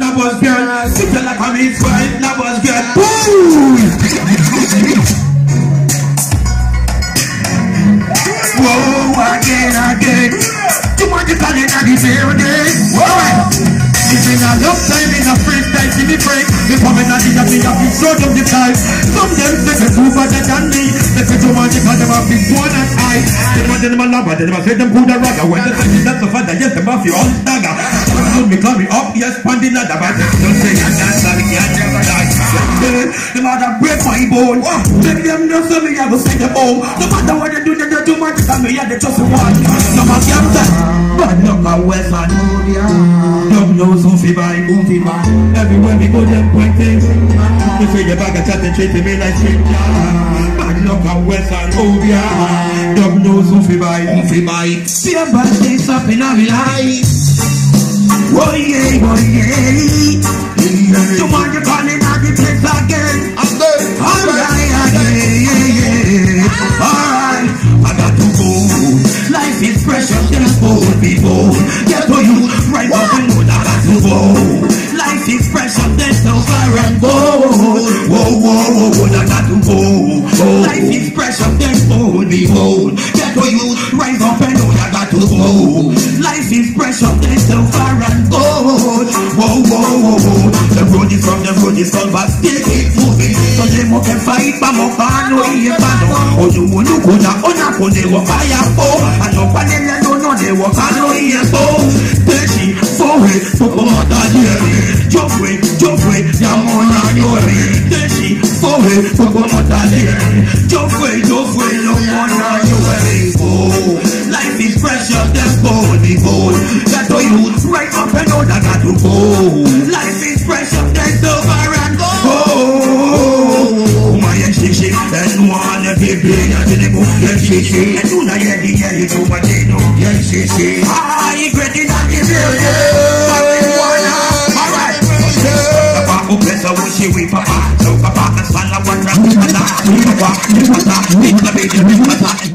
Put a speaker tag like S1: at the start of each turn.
S1: Lobos girl. Sit you like a miss wife, Lobos girl. Boom! Whoa, again, again. Too much calling at the building. Whoa! It's been a long time in a free time, see me break. Me coming at the happy, happy, short of the time. Some them say they do better than me. They say too much because them have big one and I. Them want them a lover, them a say them good a ragga. When they say that's the father, yes, them have your own dagger. Me call me up, yes, pan the ladder, but don't say I dance like you never die. Them a break my bone. Make them know so me I go send them home. No matter what they do, they do too much. Cause me yeah, they just one. No matter what, but no matter where man. Don't know who fi buy, who fi. Everywhere we go, them pointing. They say you bag a chat and treating me like stranger. Bad luck and West and Obia. Don't knows who fi buy, who fi. See a bad things up in our life. Oh yeah, oh yeah. You want you calling out the place again? Alright, yeah, yeah, yeah. Alright, I got to go. Life is precious, bold, be bold. Get to you, right up and know that I got to go. Life is precious, there's no far and go. Whoa, whoa, whoa, whoa, I got to go. Life is precious, there's be bold. Get to you, rise up and know that I got to go. Life is precious, there's no far and go. the sun back, still keep moving. So they mo can fight, but mo pa no iye pa no. Oju wo nu ko na ona ko ne wo kaya po. Ano pa ne ne no no ne wo ka no iye po. Teji fowe popo mo da yeri. Jofwe jofwe ya mo na yori. Teji fowe popo mo da yeri. Jofwe jofwe. And one of the big and the book, yes, shishi, and you know, yeah, yeah, you know what they know, yes, shishi. I regret it, I give you, alright. Papa, upesa wushi we papa, so papa, and swallow one round, papa, papa, papa, papa, papa,